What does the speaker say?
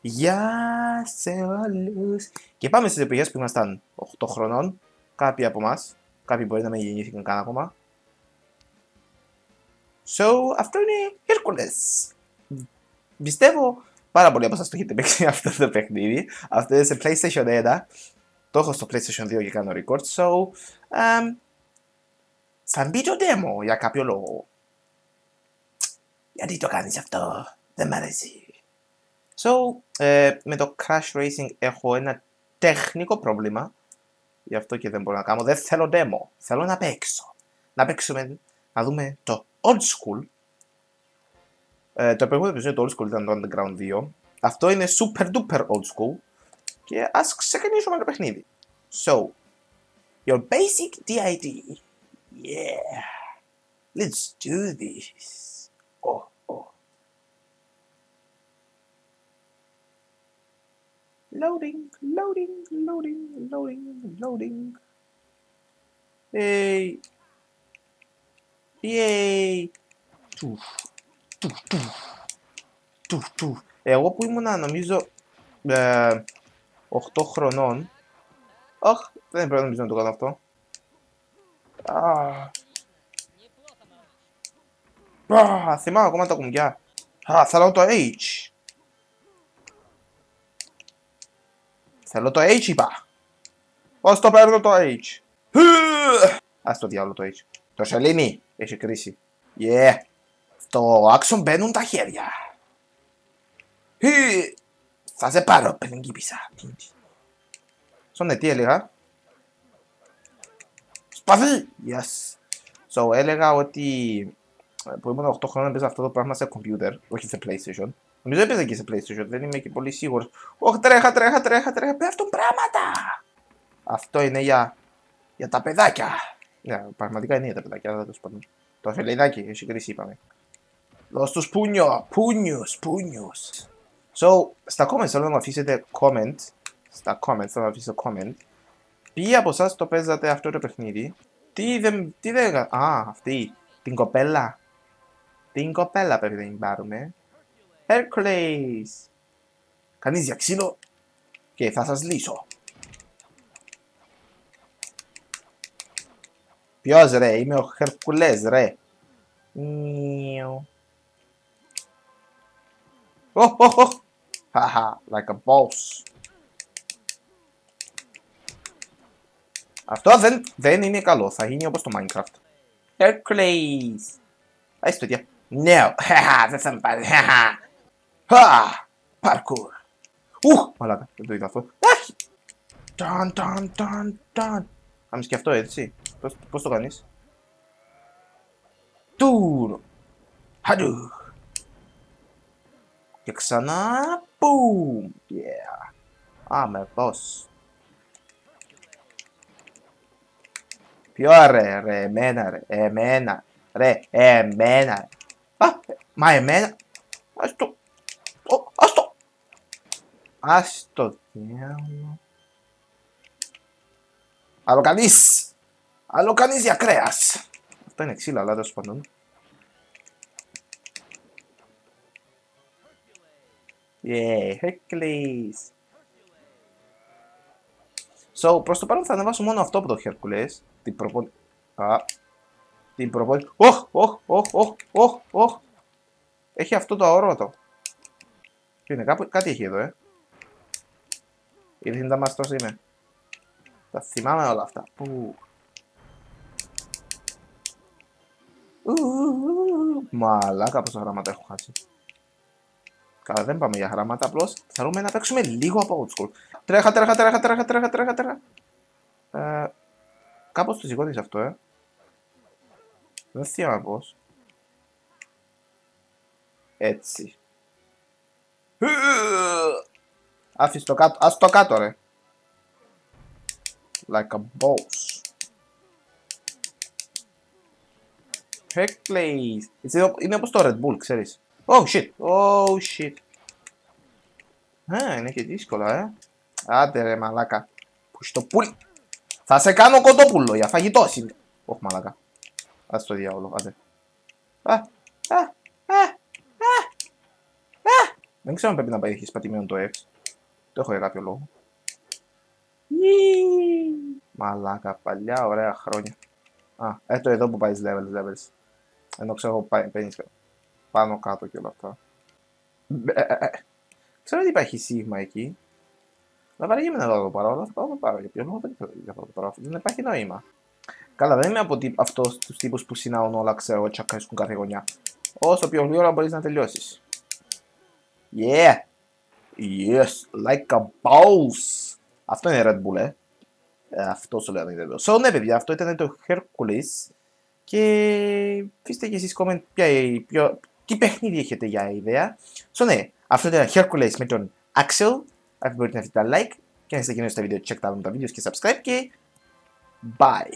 Γεια σε όλους. Και πάμε στις εποχές που ήμασταν 8 χρονών. Κάποιοι από εμάς. Κάποιοι μπορεί να μην γεννήθηκαν καν ακόμα. So, αυτό είναι Hercules. Πιστεύω πάρα πολύ από εσάς το έχετε παίξει αυτό το παιχνίδι. Αυτό είναι σε PlayStation 1. Το έχω στο PlayStation 2 και κάνω record. So, um, σαν το demo για κάποιο λόγο. Γιατί το κάνεις αυτό, δεν μ' αρέσει. So, ε, με το Crash Racing έχω ένα τεχνικό πρόβλημα. Γι' αυτό και δεν μπορώ να κάνω. Δεν θέλω demo. Θέλω να παίξω. Να παίξουμε, να δούμε το old school. Ε, το προηγούμενο επεισόδιο το old school ήταν το Underground 2. Αυτό είναι super duper old school. Και ας ξεκινήσουμε το παιχνίδι. So, your basic DID. Yeah. Let's do this. Oh, oh. Loading, loading, loading, loading, loading. Hey. Yay. Τουφ, τουφ, τουφ, τουφ, τουφ. Εγώ που ήμουνα νομίζω ε, 8 χρονών. Αχ, δεν πρέπει νομίζω να το κάνω αυτό. Α, Α, θυμάμαι ακόμα τα κουμπιά. Α, θέλω το H. Θέλω το H είπα. Πώς το παίρνω το H; Ας το διάλογο το H. Το σελήνι έχει κρίση. Yeah. Στο άξον μπαίνουν τα χέρια. Θα σε πάρω πριγκίπισσα. Στον ναι, τι έλεγα. Σπαθί! Yes. So έλεγα ότι που ήμουν 8 χρόνια έπαιζα αυτό το πράγμα σε computer, όχι σε PlayStation. Νομίζω έπαιζα και σε PlayStation, δεν είμαι και πολύ σίγουρος. Όχι, τρέχα, τρέχα, τρέχα, τρέχα, πέφτουν πράγματα! Αυτό είναι για, για τα παιδάκια. Ναι, πραγματικά είναι για τα παιδάκια, αλλά το πάντων. Το αφελιδάκι, έχει κρίση, είπαμε. Δώσ' τους πούνιο, πούνιους, πούνιους. So, στα comments θέλω να μου αφήσετε comment. Στα comments θέλω να αφήσετε comment. Ποιοι από εσάς το παίζατε αυτό το παιχνίδι. Τι δεν, τι δεν, α, αυτή, την κοπέλα. Την κοπέλα πρέπει να την πάρουμε. Hercules. Κανείς για ξύλο και θα σας λύσω. Ποιος ρε, είμαι ο Hercules ρε. Μιου. Oh, oh, oh. Haha, like a boss. Αυτό δεν, δεν είναι καλό, θα γίνει όπως το Minecraft. Hercules. Άι στο δια. No, haha, δεν θα με πάρει, haha. Χα, parkour. Ουχ, μαλάκα, δεν το είδα αυτό. Αχ. Ταν, ταν, ταν, ταν. Θα με σκεφτώ έτσι. Πώς, πώς το κάνεις; Τουρ. Χαντου. Και ξανά. Boom. Yeah. Άμε, boss. Ρε. Α, μα εμένα, ας το, ας το, ας το διάολο. Άλλο κανείς, άλλο κανείς για κρέας. Αυτό είναι ξύλο, αλλά τέλος πάντων. Yeah, Hercules. So, προς το παρόν θα ανεβάσω μόνο αυτό από το Hercules. Την προπόνηση. Α. Την προπόνηση. Οχ, οχ, οχ, οχ, οχ, οχ. Έχει αυτό το αόρατο. Τι είναι, κάπου, κάτι έχει εδώ, ε. Ήρθε να μας τόσο είμαι. Τα θυμάμαι όλα αυτά. Πού. Μαλάκα πόσα γράμματα έχω χάσει. Καλά, δεν πάμε για γράμματα, απλώς θέλουμε να παίξουμε λίγο από old school. Τρέχα, τρέχα, τρέχα, τρέχα, τρέχα, τρέχα, τρέχα. Ε, κάπως το σηκώτησε αυτό, ε. Δεν θυμάμαι πώς. Έτσι. Άφησε το κάτω, ας το κάτω ρε. Like a boss. Hercules. Είναι όπως το Red Bull, ξέρεις. Oh shit, oh shit. Α, είναι και δύσκολα, ε. Άντε ρε μαλάκα. πουλ. Θα σε κάνω κοντόπουλο για φαγητό είναι. Όχι μαλάκα. Ας το διάολο, άντε. Α, α, α, α, α. Δεν ξέρω αν πρέπει να πάει έχεις πατημένο το X. Το έχω για κάποιο λόγο. Μαλάκα, παλιά, ωραία χρόνια. Α, έστω εδώ που πάει levels, levels. Ενώ ξέρω παίρνει πάνω κάτω και όλα αυτά. Ξέρω ότι υπάρχει σίγμα εκεί. Να βαριέμαι να δω εδώ παρόλα, θα πάω να πάρω. Για ποιο λόγο δεν για αυτό το πράγμα. Δεν υπάρχει νόημα. Καλά, δεν είμαι από αυτός τους τύπους που συνάουν όλα, ξέρω, τσακάσκουν κάθε γωνιά. Όσο πιο γρήγορα μπορείς να τελειώσεις. Yeah! Yes, like a boss! Αυτό είναι Red Bull, ε. ε αυτό σου λέω δεν So, ναι, παιδιά, αυτό ήταν το Hercules. Και αφήστε και εσείς comment ποια, ποιο, τι παιχνίδι έχετε για ιδέα; So, ναι, αυτό ήταν Hercules με τον Axel. Αν μπορείτε να αφήσετε like και να είστε κοινωνικοί στα βίντεο, check τα βίντεο και subscribe και bye!